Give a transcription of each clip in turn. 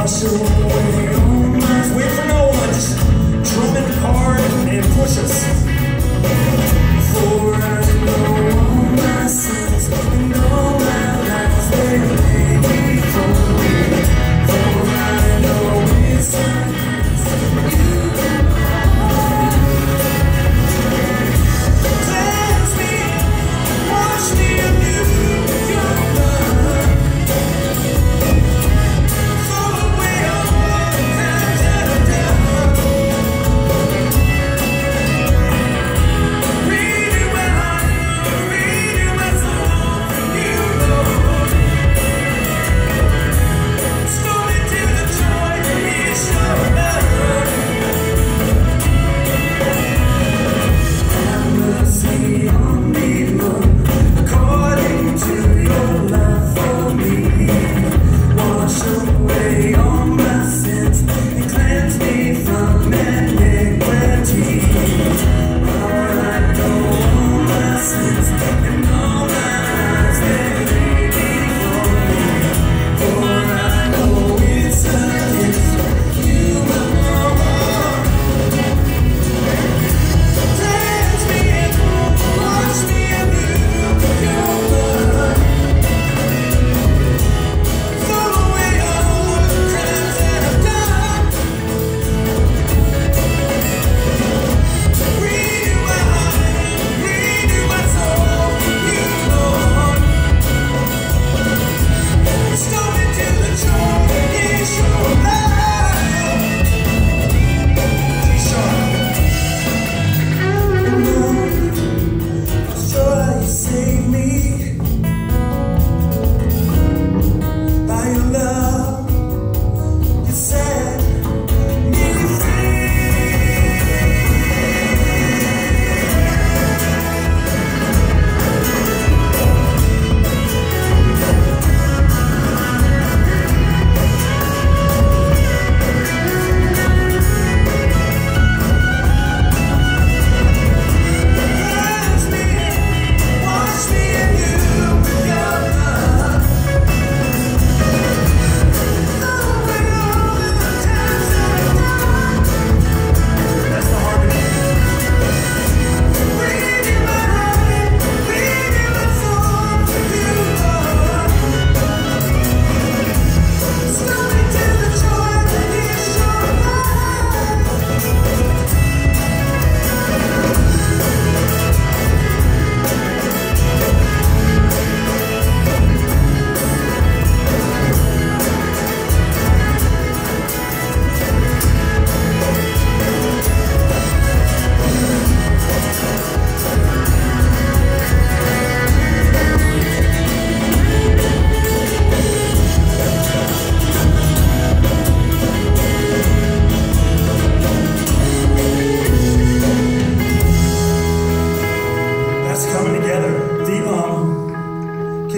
Wait for no one, just drumming hard.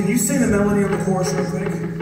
Can you sing the melody on the chorus real quick?